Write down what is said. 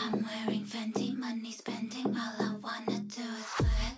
I'm wearing Fendi, money spending. All I wanna do is flex.